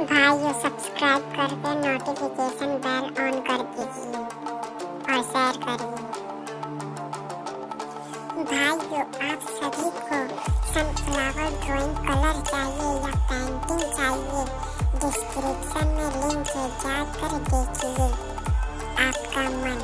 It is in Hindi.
भाइयों सब्सक्राइब करके नोटिफिकेशन बेल ऑन कर दीजिए, और शेयर करिए। भाइयों, आप सभी को सनफ्लावर ड्राइंग कलर चाहिए या पेंटिंग चाहिए डिस्क्रिप्शन में लिंक है जाकर देखिए। आपका मन